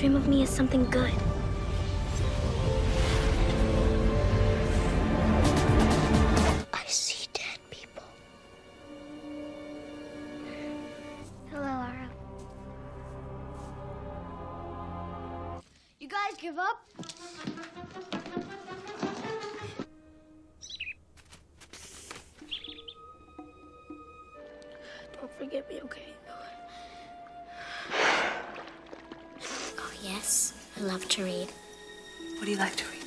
Dream of me as something good. I see dead people. Hello, Ara. You guys give up? Don't forget me, okay? I love to read. What do you like to read?